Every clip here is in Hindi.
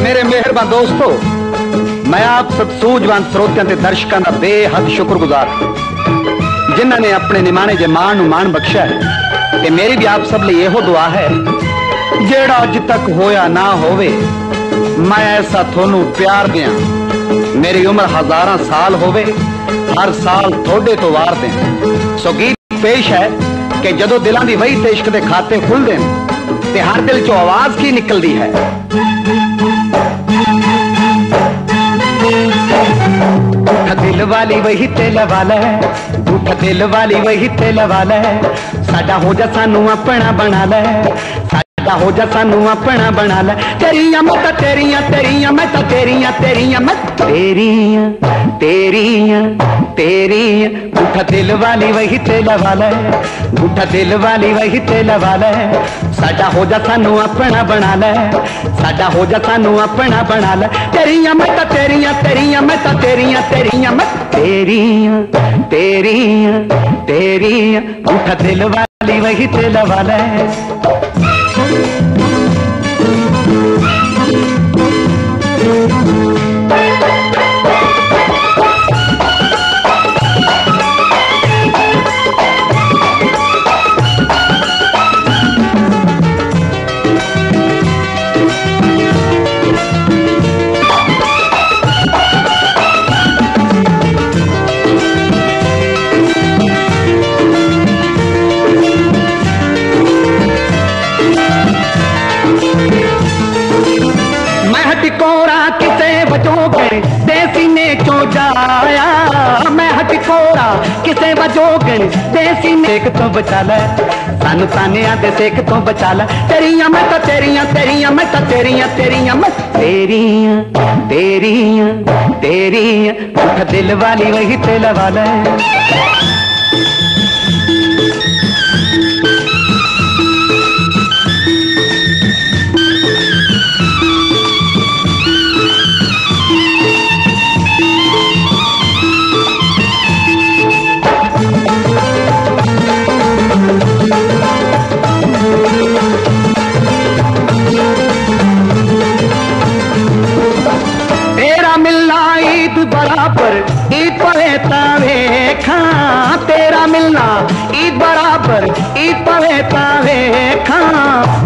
ਮੇਰੇ ਮਿਹਰਬਾਨ ਦੋਸਤੋ ਮੈਂ ਆਪ ਸਭ ਸੂਝਵਾਨ ਸਰੋਤਿਆਂ ਤੇ ਦਰਸ਼ਕਾਂ ਦਾ ਬੇਹੱਦ ਸ਼ੁਕਰਗੁਜ਼ਾਰ ਹਾਂ ਜਿਨ੍ਹਾਂ ਨੇ ਆਪਣੇ ਨਿਮਾਣੇ ਜੇ ਮਾਣ ਨੂੰ ਮਾਣ ਬਖਸ਼ਿਆ ਹੈ ਤੇ ਮੇਰੀ ਵੀ ਆਪ ਸਭ ਲਈ ਇਹੋ ਦੁਆ ਹੈ ਜਿਹੜਾ ਅੱਜ ਤੱਕ ਹੋਇਆ ਨਾ ਹੋਵੇ मैं ऐसा थोनू प्यार दिया। मेरी उम्र हजारा साल होवे, हर साल थोड़े तो वार दे। सो गीत पेश है कि जदों दिलों की वही तेश्क के खाते खुल दे, ते हर दिल चो आवाज़ की निकलती है। दिल वाली वही तेल वाला है दिल वाली वही तेल वाला साडा हो जा सानू अपना बना ले साडा हो जा सानू अपना बना ले तेरियाँ मैं तां तेरियाँ तेरियाँ मैं तां तेरियाँ तेरियाँ मैं तेरियाँ तेरियाँ तेरियाँ झूठा दिल वाली वही तेल वाला है दिल वाली वही तेल वाला साडा हो जा सानू अपना बना ले साडा हो जा सानू अपना बना ले तेरियाँ मैं तां तेरियाँ तेरियाँ मैं तां तेरियाँ तेरियाँ मैं तेरियाँ तेरियाँ तेरियाँ झूठा दिल वाली वही तेल वाला है मैं हटकोरा किसे बजोगण देसी ने चो जाया? मैं हटकोरा किसे बजोगण देसी ने एक तो बचा ले। सानू तानिया दे सेक तो बचा ले। तेरियाँ मैं तो तेरियाँ तेरियाँ मैं तो तेरियाँ तेरियाँ मैं तेरियाँ तेरियाँ तेरियाँ। उठ दिल वाली वही तेल वाला मिलना ईद बराबर। ईद पवे वेखा तेरा मिलना। ईद बराबर, ईद पवे वेखा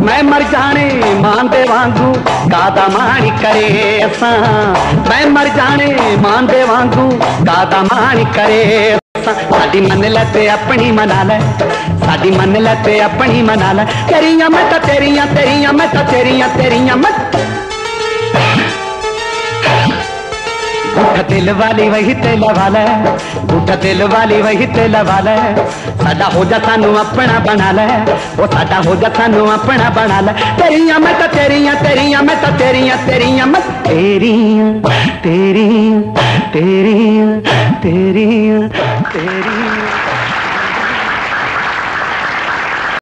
मैं मर जाने मान दे वांगू गादा माणी करे असां। मैं मर जाने मान दे वांगू गादा माणी करे। साडी मन ले ते अपनी मना ले साडी मन ले ते अपनी मना ले तेरियाँ मैं तेरियाँ तेरियाँ मैं तेरियाँ तेरियाँ मैं झूठा दिल वाली वही तेला वाला है। दिल वाली वही तेला वाला साडा हो जा सानू अपना बना ले वो साडा हो जा सानू अपना बना ले तेरियाँ मैं तो तेरियाँ तेरियाँ मैं तो तेरियाँ तेरियाँ मैं तेरियाँ तेरियाँ तेरियाँ तेरियाँ तेरियाँ।